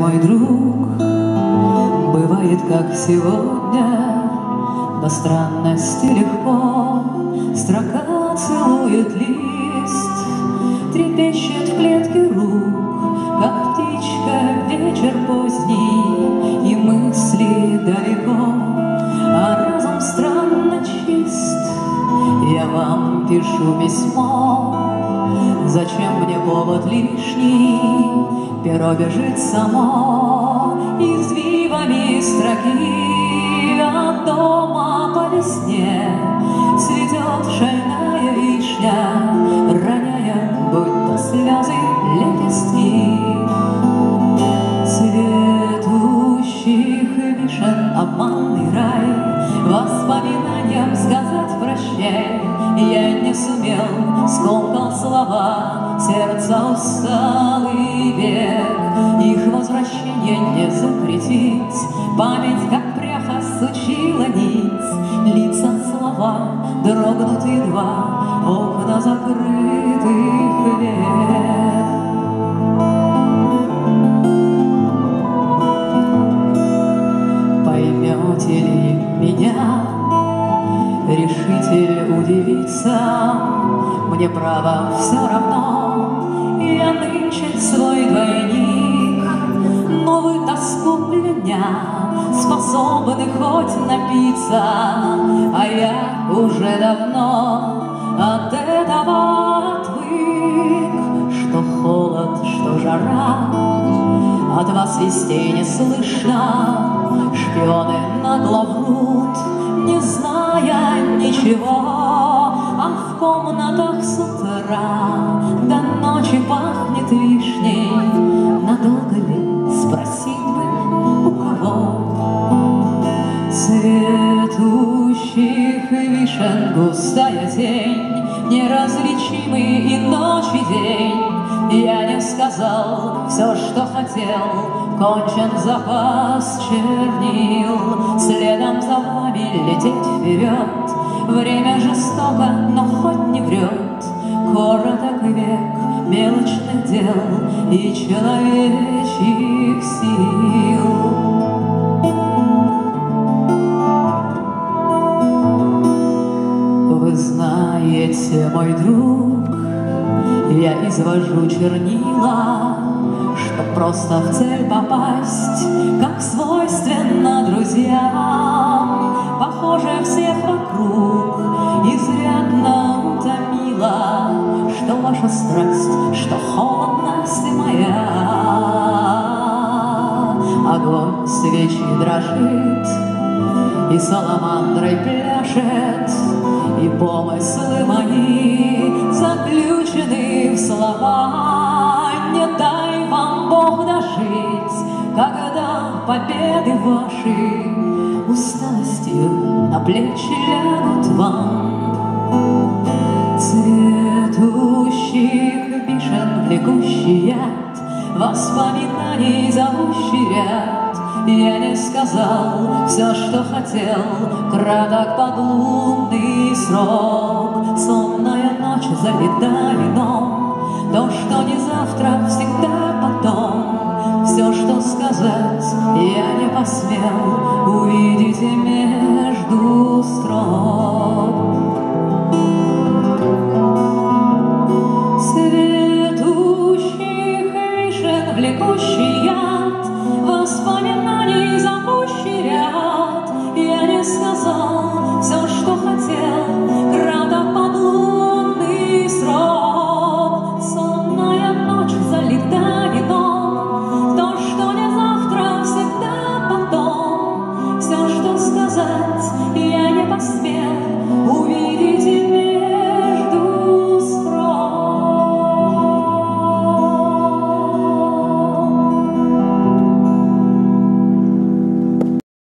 мой друг, бывает, как сегодня, До странности легко. Строка целует лист, Трепещет в клетке рук, как птичка вечер поздний, И мысли далеко, а разум странно чист. Я вам пишу письмо, Зачем мне повод лишний? Перо бежит само извивами строки От дома по весне цветет шальная вишня, Роняя, будто слезы, лепестки. Цветущих вишен обманный рай, Воспоминаниям сказать прощай, Я не сумел, скомкал слова, Сердца усталый век, Их возвращение не запретить, Память, как пряха, сучила нить, Лица слова дрогнут едва, Окна закрытых век. Поймете ли меня, решите ли удивиться, Мне право все равно, я нынче свой двойник, Но вы тоску пленя способны хоть напиться, А я уже давно от этого отвык, Что холод, что жара, от вас вестей не слышно, Шпионы нагло врут, не зная ничего, А в комнатах с утра до ночи пахнет вишней. Надолго ли спросить бы у кого? Цветущих вишен густая тень, Неразличимый и ночь и день, я не сказал все, что хотел, Кончен запас чернил, Следом за вами лететь вперед. Время жестоко, но хоть не врет, Короток век мелочных дел И человечьих сил. Вы знаете, мой друг, я извожу чернила, Чтоб просто в цель попасть, Как свойственно друзьям. Похоже, всех вокруг Ваша страсть, что холодность моя. Огонь свечи дрожит, и саламандрой пляшет, И помыслы мои заключены в слова. Не дай вам Бог дожить, когда победы ваши Усталостью на плечи лягут вам. Воспоминаний зовущий ряд, я не сказал все, что хотел, Краток подлунный срок. Сонная ночь залита вином, То, что не завтра, всегда потом. Все, что сказать, я не посмел, Увидите меня she